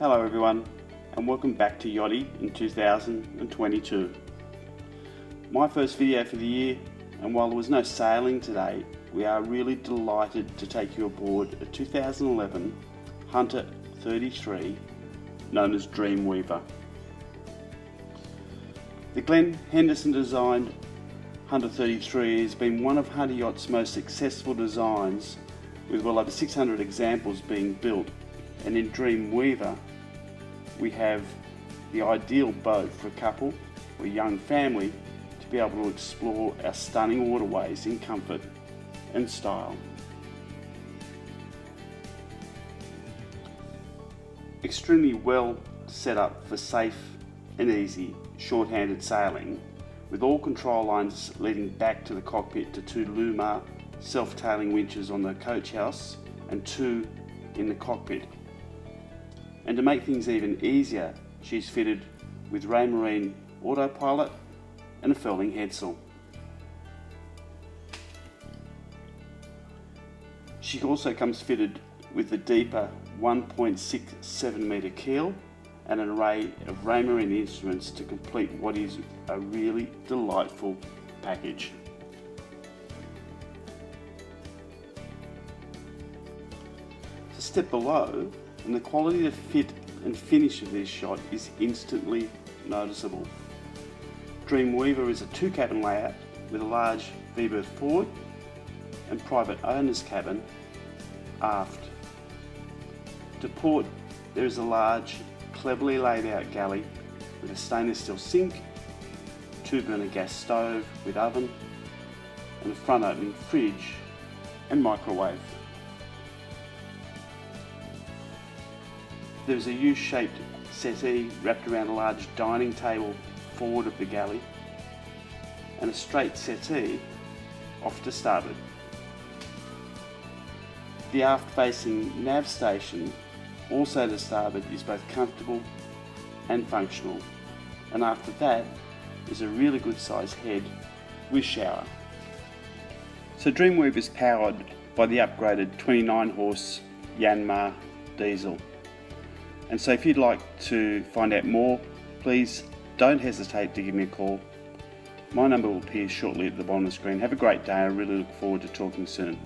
Hello everyone and welcome back to YOTI in 2022. My first video for the year and while there was no sailing today we are really delighted to take you aboard a 2011 Hunter 33 known as Dreamweaver. The Glen Henderson designed Hunter 33 has been one of Hunter Yacht's most successful designs with well over 600 examples being built and in Dreamweaver we have the ideal boat for a couple or young family to be able to explore our stunning waterways in comfort and style. Extremely well set up for safe and easy short-handed sailing with all control lines leading back to the cockpit to two Lewmar self-tailing winches on the coach house and two in the cockpit. And to make things even easier, she's fitted with Raymarine autopilot and a furling headsail. She also comes fitted with the deeper 1.67 metre keel and an array of Raymarine instruments to complete what is a really delightful package. To step below, and the quality of fit and finish of this shot is instantly noticeable. Dreamweaver is a two cabin layout with a large V-berth forward and private owner's cabin aft. To port there is a large cleverly laid out galley with a stainless steel sink, two burner gas stove with oven and a front opening fridge and microwave. There's a U-shaped settee wrapped around a large dining table forward of the galley and a straight settee off to starboard. The aft facing nav station also to starboard is both comfortable and functional and after that is a really good size head with shower. So Dreamweaver is powered by the upgraded 29 horse Yanmar diesel. And so if you'd like to find out more, please don't hesitate to give me a call. My number will appear shortly at the bottom of the screen. Have a great day. I really look forward to talking soon.